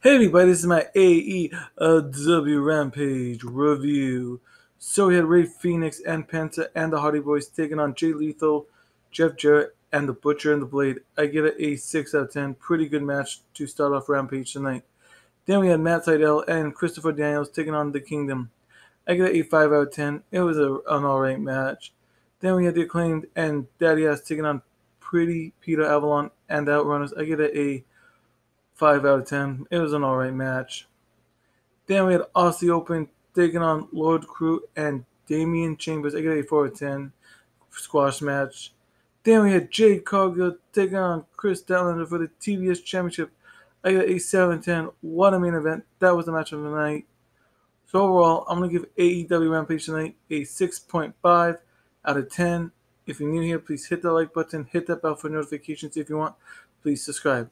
Hey everybody, this is my AEW Rampage review. So we had Rey Fenix and Penta and the Hardy Boys taking on Jay Lethal, Jeff Jarrett, and the Butcher and the Blade. I give it a 6 out of 10. Pretty good match to start off Rampage tonight. Then we had Matt Sydal and Christopher Daniels taking on the Kingdom. I give it a 5 out of 10. It was a, an alright match. Then we had the Acclaimed and Daddy Ass taking on Pretty Peter Avalon and the Outrunners. I give it a 5 out of 10. It was an alright match. Then we had Aussie Open taking on Lord Crewe and Damian Chambers. I get a 4 out of 10 squash match. Then we had Jade Cargill taking on Kris Statlander for the TBS Championship. I got a 7 10. What a main event. That was the match of the night. So overall, I'm going to give AEW Rampage tonight a 6.5 out of 10. If you're new here, please hit the like button, hit that bell for notifications if you want. Please subscribe.